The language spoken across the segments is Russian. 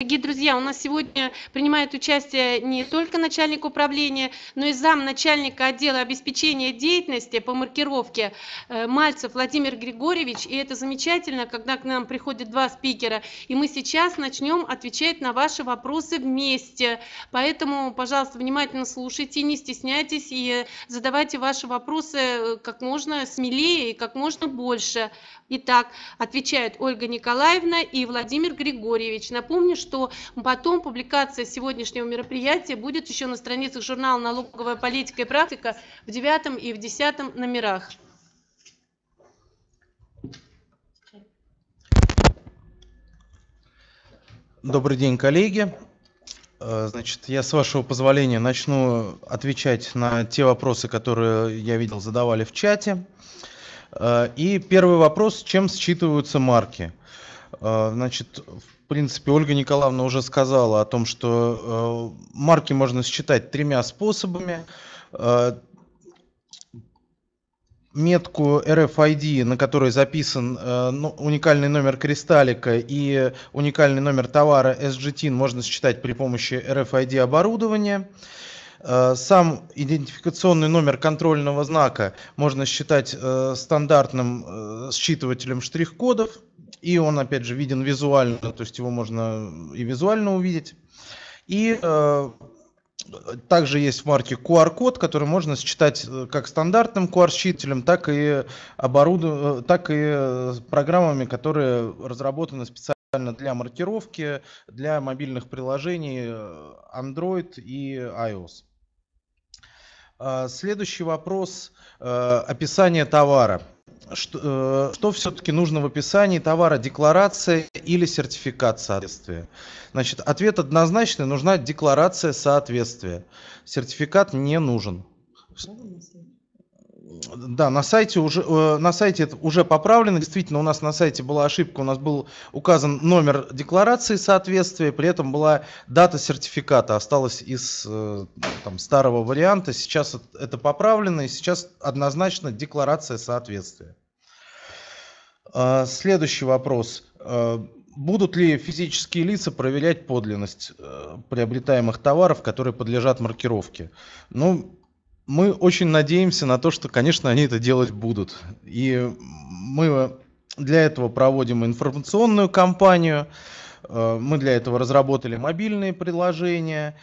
Дорогие друзья, у нас сегодня принимает участие не только начальник управления, но и зам начальника отдела обеспечения деятельности по маркировке э, Мальцев Владимир Григорьевич. И это замечательно, когда к нам приходят два спикера. И мы сейчас начнем отвечать на ваши вопросы вместе. Поэтому, пожалуйста, внимательно слушайте, не стесняйтесь и задавайте ваши вопросы э, как можно смелее и как можно больше. Итак, отвечают Ольга Николаевна и Владимир Григорьевич. Напомню, что потом публикация сегодняшнего мероприятия будет еще на страницах журнала «Налоговая политика и практика» в девятом и в десятом номерах. Добрый день, коллеги. Э, значит, я с вашего позволения начну отвечать на те вопросы, которые я видел задавали в чате. Э, и первый вопрос, чем считываются марки? Э, значит, в принципе, Ольга Николаевна уже сказала о том, что э, марки можно считать тремя способами. Метку RFID, на которой записан ну, уникальный номер кристаллика и уникальный номер товара SGTIN можно считать при помощи RFID оборудования. Э, сам идентификационный номер контрольного знака можно считать э, стандартным э, считывателем штрих-кодов. И он, опять же, виден визуально, то есть его можно и визуально увидеть. И также есть в марке QR-код, который можно считать как стандартным QR-считывателем, так и, оборуд... так и программами, которые разработаны специально для маркировки, для мобильных приложений Android и iOS. А, следующий вопрос. Э, описание товара. Что, э, что все-таки нужно в описании товара? Декларация или сертификат соответствия? Значит, ответ однозначный. Нужна декларация соответствия. Сертификат не нужен. Да, на сайте уже э, на сайте это уже поправлено. Действительно, у нас на сайте была ошибка. У нас был указан номер декларации соответствия, при этом была дата сертификата. Осталась из э, там, старого варианта. Сейчас это поправлено, и сейчас однозначно декларация соответствия. А, следующий вопрос. Э, будут ли физические лица проверять подлинность приобретаемых товаров, которые подлежат маркировке? Ну, мы очень надеемся на то, что, конечно, они это делать будут. И мы для этого проводим информационную кампанию. Э, мы для этого разработали мобильные приложения.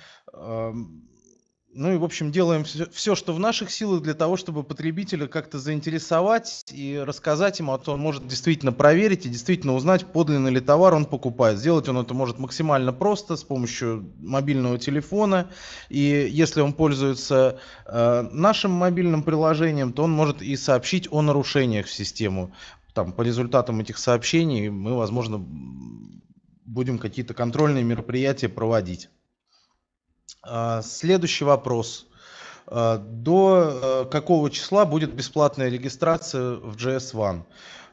Ну и, в общем, делаем все, все, что в наших силах для того, чтобы потребителя как-то заинтересовать и рассказать ему, а то он может действительно проверить и действительно узнать, подлинный ли товар он покупает. Сделать он это может максимально просто с помощью мобильного телефона. И если он пользуется э, нашим мобильным приложением, то он может и сообщить о нарушениях в систему. Там, по результатам этих сообщений мы, возможно, будем какие-то контрольные мероприятия проводить. А, следующий вопрос. А, до э, какого числа будет бесплатная регистрация в JS One?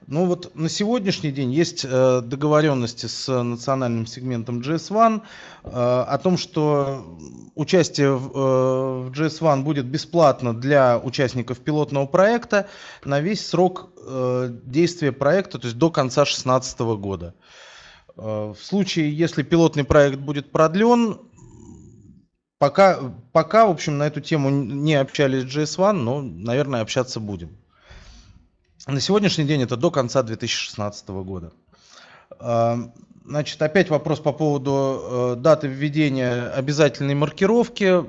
Ну вот на сегодняшний день есть э, договоренности с национальным сегментом JS One э, о том, что участие в JS One будет бесплатно для участников пилотного проекта на весь срок действия проекта, то есть до конца 2016 года. В случае, если пилотный проект будет продлен, Пока, пока, в общем, на эту тему не общались с GS1, но, наверное, общаться будем. На сегодняшний день это до конца 2016 года. А, значит, опять вопрос по поводу э, даты введения обязательной маркировки.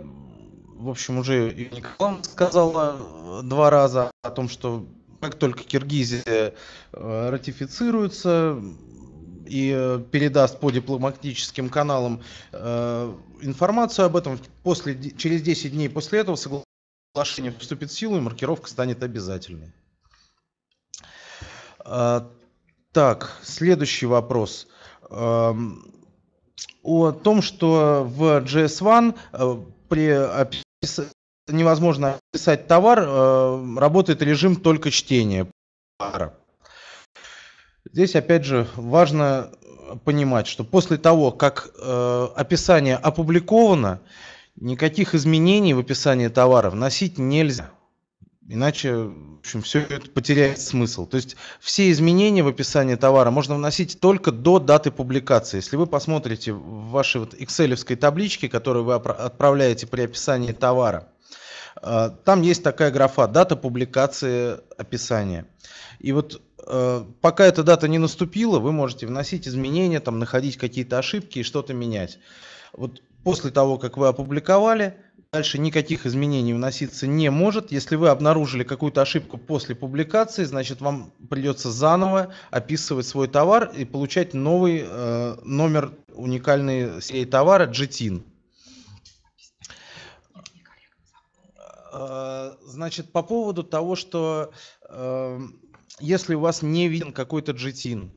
В общем, уже Николай сказала два раза о том, что как только Киргизия э, ратифицируется, и э, передаст по дипломатическим каналам э, информацию об этом. После, через 10 дней после этого соглашение вступит в силу и маркировка станет обязательной. А, так, следующий вопрос. А, о том, что в GS1 э, при опис... невозможно описать товар, э, работает режим только чтения товара. Здесь, опять же, важно понимать, что после того, как э, описание опубликовано, никаких изменений в описании товара вносить нельзя. Иначе, в общем, все это потеряет смысл. То есть все изменения в описании товара можно вносить только до даты публикации. Если вы посмотрите в вашей вот excel табличке, которую вы отправляете при описании товара, там есть такая графа «Дата публикации описания». И вот э, пока эта дата не наступила, вы можете вносить изменения, там, находить какие-то ошибки и что-то менять. Вот после того, как вы опубликовали, Дальше никаких изменений вноситься не может. Если вы обнаружили какую-то ошибку после публикации, значит вам придется заново описывать свой товар и получать новый э, номер уникальной серии товара GTIN. Значит, по поводу того, что э, если у вас не виден какой-то GTIN,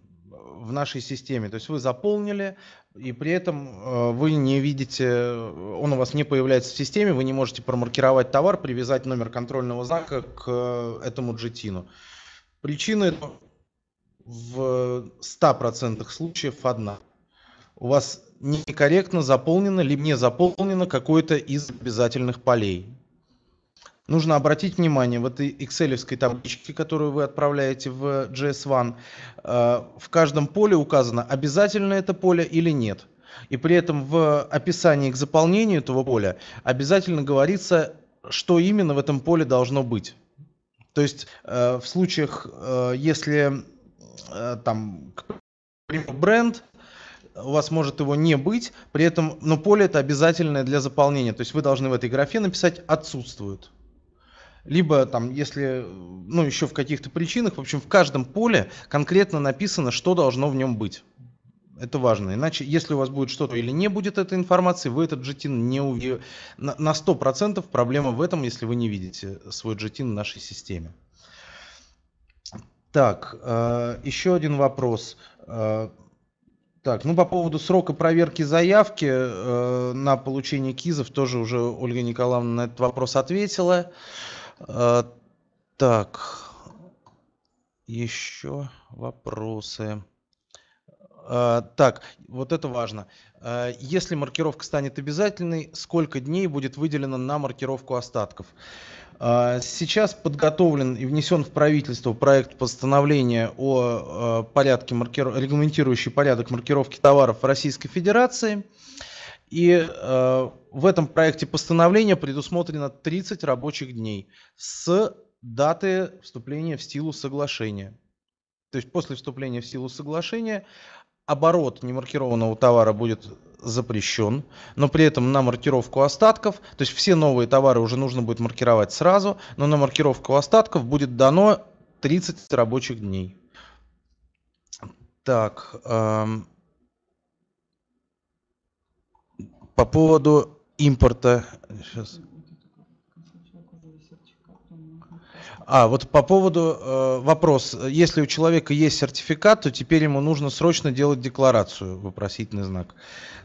в нашей системе. То есть вы заполнили, и при этом э, вы не видите, он у вас не появляется в системе, вы не можете промаркировать товар, привязать номер контрольного знака к э, этому джетину. Причина в 100% случаев одна. У вас некорректно заполнено, либо не заполнено какое-то из обязательных полей нужно обратить внимание в этой excel табличке, которую вы отправляете в JS1, э, в каждом поле указано, обязательно это поле или нет. И при этом в описании к заполнению этого поля обязательно говорится, что именно в этом поле должно быть. То есть э, в случаях, э, если там бренд, у вас может его не быть, при этом, но поле это обязательное для заполнения. То есть вы должны в этой графе написать «отсутствует» либо там, если, ну, еще в каких-то причинах, в общем, в каждом поле конкретно написано, что должно в нем быть. Это важно. Иначе, если у вас будет что-то или не будет этой информации, вы этот GTIN не увидите. На 100% проблема в этом, если вы не видите свой GTIN в нашей системе. Так, э, еще один вопрос. Э, так, ну по поводу срока проверки заявки э, на получение КИЗов тоже уже Ольга Николаевна на этот вопрос ответила. Так, еще вопросы. А, так, вот это важно. А, если маркировка станет обязательной, сколько дней будет выделено на маркировку остатков? Сейчас подготовлен и внесен в правительство проект постановления о порядке маркир... регламентирующий порядок маркировки товаров в Российской Федерации. И э, в этом проекте постановления предусмотрено 30 рабочих дней с даты вступления в силу соглашения. То есть после вступления в силу соглашения оборот немаркированного товара будет запрещен, но при этом на маркировку остатков, то есть все новые товары уже нужно будет маркировать сразу, но на маркировку остатков будет дано 30 рабочих дней. Так, эм, По поводу импорта. Сейчас. А, вот по поводу э, вопрос. Если у человека есть сертификат, то теперь ему нужно срочно делать декларацию, вопросительный знак.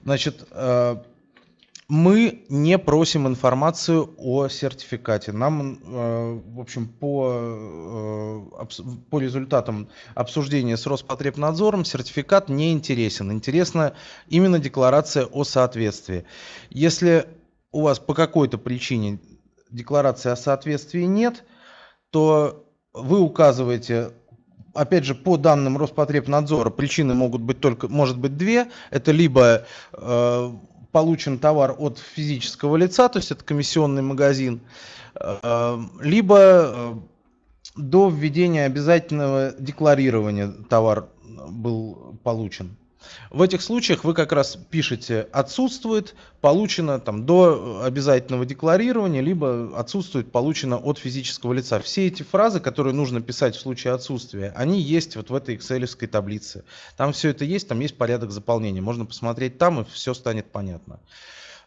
Значит, э, мы не просим информацию о сертификате. Нам, э, в общем, по, э, по результатам обсуждения с Роспотребнадзором сертификат не интересен. Интересна именно декларация о соответствии. Если у вас по какой-то причине декларации о соответствии нет, то вы указываете опять же, по данным Роспотребнадзора, причины могут быть только, может быть, две. Это либо э, получен товар от физического лица, то есть это комиссионный магазин, э, либо э, до введения обязательного декларирования товар был получен. В этих случаях вы как раз пишете отсутствует, получено там до обязательного декларирования, либо отсутствует, получено от физического лица. Все эти фразы, которые нужно писать в случае отсутствия, они есть вот в этой excel таблице. Там все это есть, там есть порядок заполнения. Можно посмотреть там, и все станет понятно.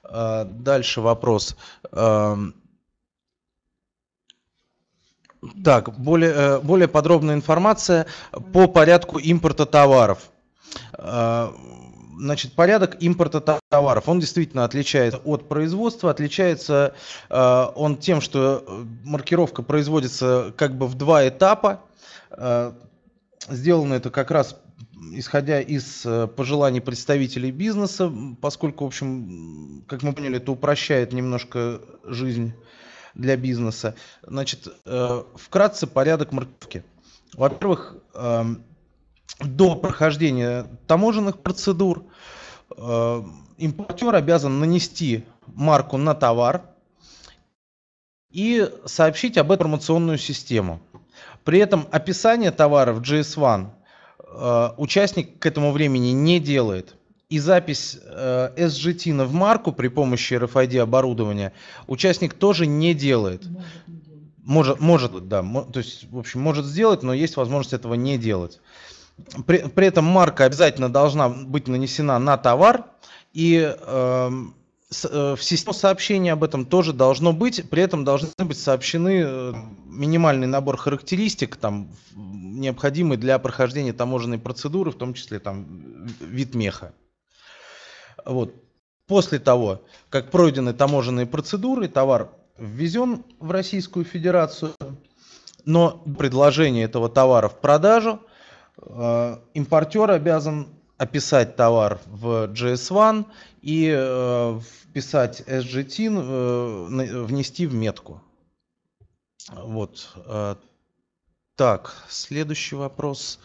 А, дальше вопрос. Так, более, э, более подробная информация по порядку импорта товаров. А, значит, порядок импорта товаров, он действительно отличается от производства, отличается э, он тем, что маркировка производится как бы в два этапа. Э, сделано это как раз исходя из пожеланий представителей бизнеса, поскольку, в общем, как мы поняли, это упрощает немножко жизнь для бизнеса. Значит, э, вкратце порядок маркировки. Во-первых, эм, до прохождения таможенных процедур э, импортер обязан нанести марку на товар и сообщить об этом информационную систему. При этом описание товара в GS1 э, участник к этому времени не делает. И запись SGT в марку при помощи RFID оборудования участник тоже не делает. Может, может, да, то есть, в общем, может сделать, но есть возможность этого не делать. При, при этом марка обязательно должна быть нанесена на товар, и эм, э, в систему сообщения об этом тоже должно быть, при этом должны быть сообщены э, минимальный набор характеристик, там, необходимый для прохождения таможенной процедуры, в том числе там, вид меха. Вот. После того, как пройдены таможенные процедуры, товар ввезен в Российскую Федерацию, но предложение этого товара в продажу – импортер обязан описать товар в GS1 и э, вписать SGT, э, внести в метку. Вот. Так, следующий вопрос.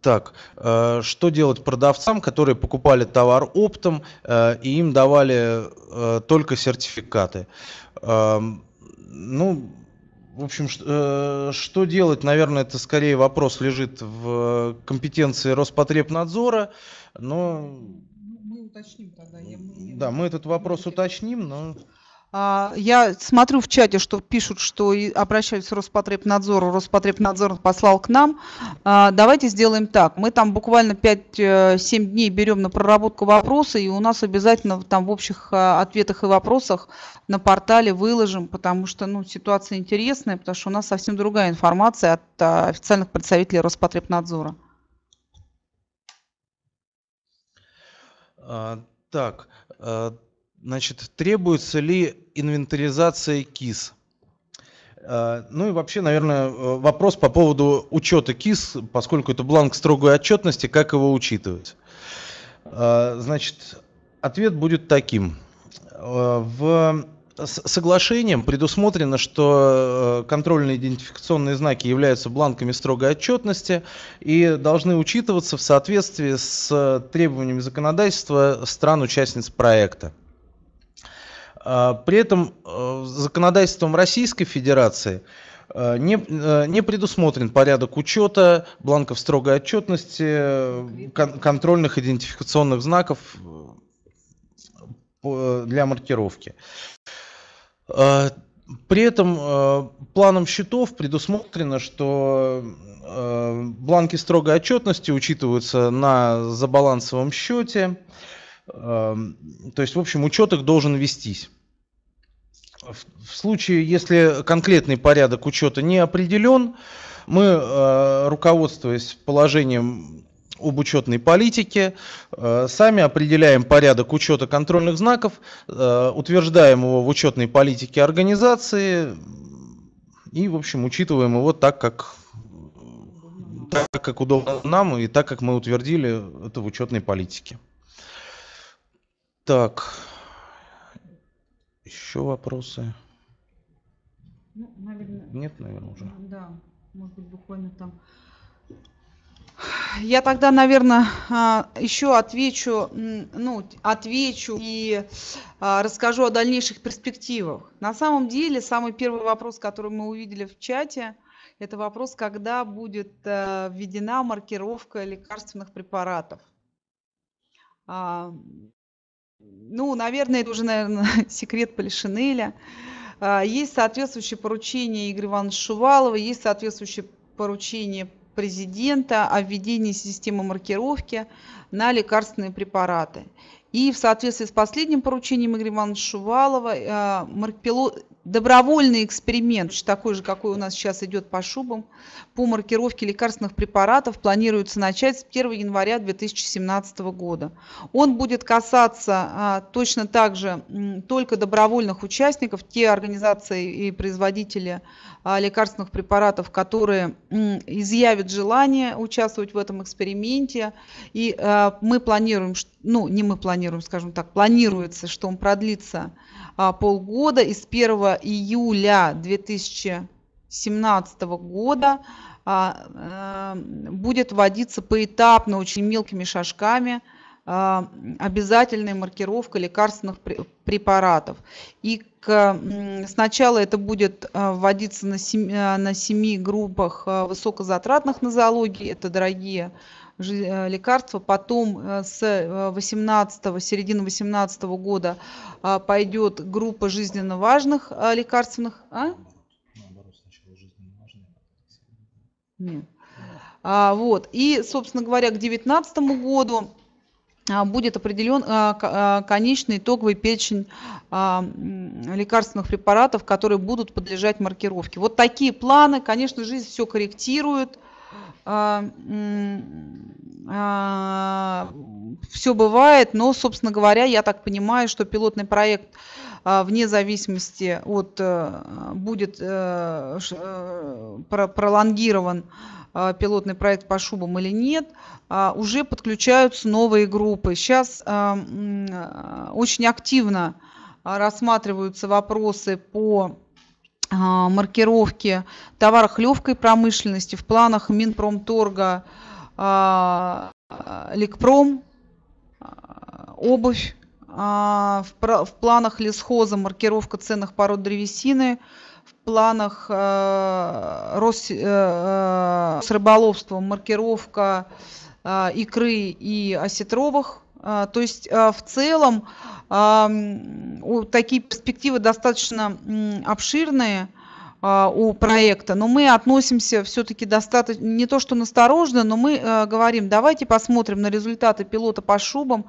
Так, что делать продавцам, которые покупали товар оптом и им давали только сертификаты? Ну, в общем, э, что делать, наверное, это скорее вопрос лежит в компетенции Роспотребнадзора, но... Мы уточним тогда. Да, мы этот вопрос уточним, но... А, я смотрю в чате, что пишут, что обращались в Роспотребнадзор, Роспотребнадзор послал к нам. А, давайте сделаем так. Мы там буквально 5-7 э, дней берем на проработку вопроса, и у нас обязательно там в общих а, ответах и вопросах на портале выложим, потому что ну, ситуация интересная, потому что у нас совсем другая информация от официальных представителей Роспотребнадзора. Так, Значит, требуется ли инвентаризация КИС? Э, ну и вообще, наверное, э, вопрос по поводу учета КИС, поскольку это бланк строгой отчетности, как его учитывать? Э, значит, ответ будет таким. В соглашением предусмотрено, что контрольные идентификационные знаки являются бланками строгой отчетности и должны учитываться в соответствии с требованиями законодательства стран-участниц проекта. А, при этом э, законодательством Российской Федерации э, не, э, не предусмотрен порядок учета бланков строгой отчетности, контрольных идентификационных знаков для маркировки. При этом планом счетов предусмотрено, что бланки строгой отчетности учитываются на забалансовом счете. То есть, в общем, учет их должен вестись. В случае, если конкретный порядок учета не определен, мы, э, руководствуясь положением об учетной политике, э, сами определяем порядок учета контрольных знаков, э, утверждаем его в учетной политике организации и, в общем, учитываем его так, как, так, как удобно нам и так, как мы утвердили это в учетной политике. Так. Еще вопросы? Ну, наверное, Нет, наверное, уже. Да, может быть, буквально там. Я тогда, наверное, а, еще отвечу, ну, отвечу и а, расскажу о дальнейших перспективах. На самом деле, самый первый вопрос, который мы увидели в чате, это вопрос, когда будет э, введена маркировка лекарственных препаратов. А, ну, наверное, это уже, наверное, секрет Полишинеля. А, есть соответствующее поручение Игоря Ивановича Шувалова, есть соответствующее поручение президента о введении системы маркировки на лекарственные препараты. И в соответствии с последним поручением Игоря Ивановича Шувалова, маркпилот, добровольный эксперимент, такой же, какой у нас сейчас идет по шубам, по маркировке лекарственных препаратов, планируется начать с 1 января 2017 года. Он будет касаться а, точно так же только добровольных участников, те организации и производители а, лекарственных препаратов, которые изъявят желание участвовать в этом эксперименте. И а, мы планируем, ну не мы планируем, скажем так, планируется, что он продлится полгода и с 1 июля 2017 года а, а, будет вводиться поэтапно, очень мелкими шажками, а, обязательная маркировка лекарственных пре- препаратов. И к, сначала это будет а, вводиться на семи, а, на семи группах высокозатратных нозологий, это дорогие э, лекарства. Потом э, с 18 середины 18 года а, пойдет группа жизненно важных а, лекарственных. А? Нет. А, вот. И, собственно говоря, к 2019 году а, будет определен а, а, конечный итоговый перечень а, лекарственных препаратов, которые будут подлежать маркировке. Вот такие планы, конечно, жизнь все корректирует. Все бывает, но, собственно говоря, я так понимаю, что пилотный проект а, вне зависимости от э, будет э, э, про- пролонгирован а, пилотный проект по шубам или нет, а, уже подключаются новые группы. Сейчас а, а, очень активно а, рассматриваются вопросы по а, маркировке товаров легкой промышленности в планах Минпромторга, а, Лекпром, а, обувь, в, планах лесхоза маркировка ценных пород древесины, в планах э, Рос, э, с рыболовством маркировка икры и осетровых. А, То есть а, в целом такие перспективы достаточно обширные а, у проекта, но мы относимся все-таки достаточно, не то что насторожно, но мы говорим, давайте посмотрим на результаты пилота по шубам,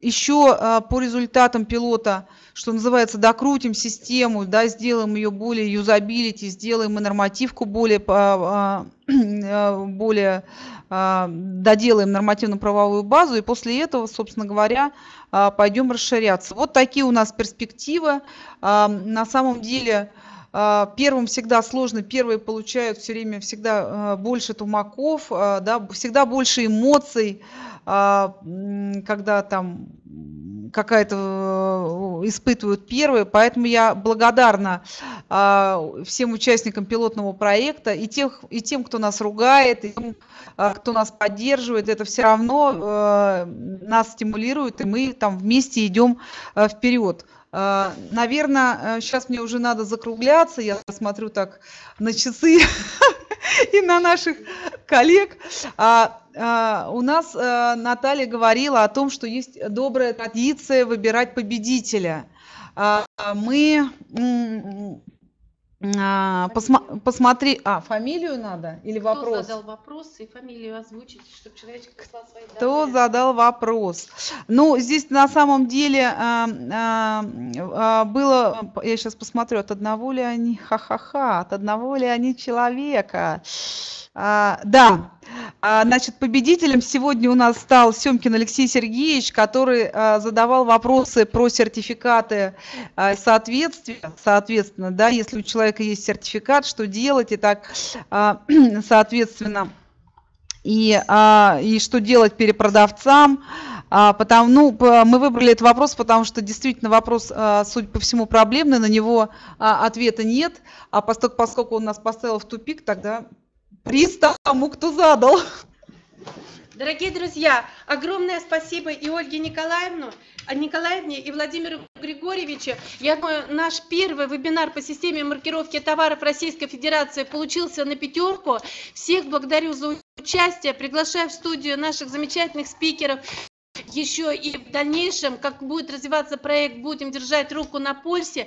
еще а, по результатам пилота, что называется, докрутим систему, да, сделаем ее более юзабилити, сделаем и нормативку более, а, а, более доделаем нормативно-правовую базу, и после этого, собственно говоря, пойдем расширяться. Вот такие у нас перспективы. На самом деле, первым всегда сложно, первые получают все время всегда больше тумаков, да, всегда больше эмоций, когда там какая-то э, испытывают первые, поэтому я благодарна а, всем участникам пилотного проекта и, тех, и тем, кто нас ругает, и тем, а, кто нас поддерживает, это все равно э, нас стимулирует, и мы там вместе идем э, вперед. Наверное, сейчас мне уже надо закругляться, я смотрю так на часы и на наших коллег. А, а, У нас э, Наталья говорила о том, что есть добрая традиция выбирать победителя. А, Мы а, посма- посмотри, а фамилию надо или Кто вопрос? задал вопрос и фамилию озвучить, чтобы человечек прислал свои Кто данные? задал вопрос? Ну, здесь на самом деле а, а, было, я сейчас посмотрю, от одного ли они, ха-ха-ха, от одного ли они человека. А, да, значит, победителем сегодня у нас стал Семкин Алексей Сергеевич, который а, задавал вопросы про сертификаты а, соответствия, соответственно, да, если у человека есть сертификат, что делать, и так, а, соответственно, и, а, и что делать перепродавцам. А, потому, ну, мы выбрали этот вопрос, потому что действительно вопрос, а, судя по всему, проблемный, на него а, ответа нет. А поскольку он нас поставил в тупик, тогда приз тому, кто задал. Дорогие друзья, огромное спасибо и Ольге Николаевну, а, Николаевне и Владимиру Григорьевичу. Я думаю, наш первый вебинар по системе маркировки товаров Российской Федерации получился на пятерку. Всех благодарю за участие, приглашаю в студию наших замечательных спикеров. Еще и в дальнейшем, как будет развиваться проект, будем держать руку на пульсе.